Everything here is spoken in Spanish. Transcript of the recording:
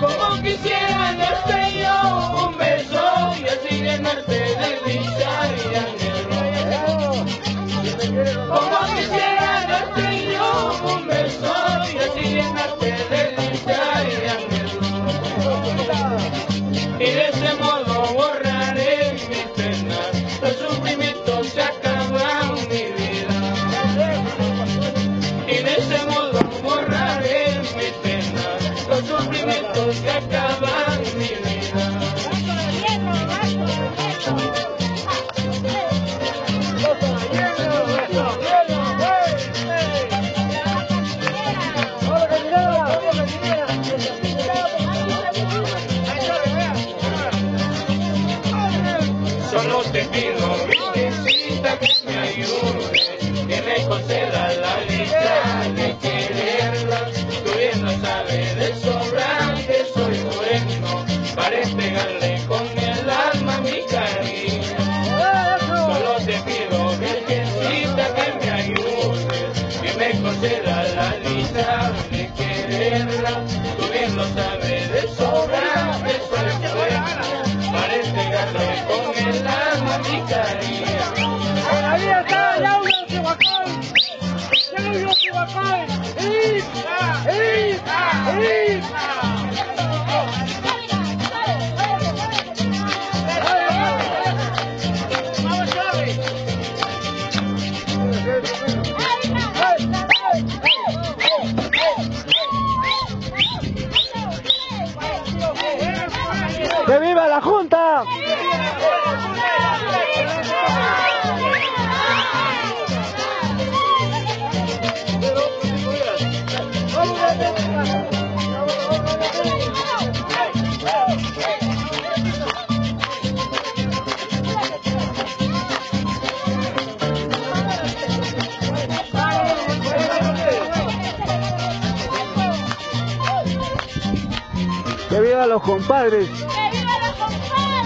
Como quisiera darte yo un beso y así llenarte de risa. ¡Que viva la Junta! ¡Que viva los compadres! ¡Que viva los compadres!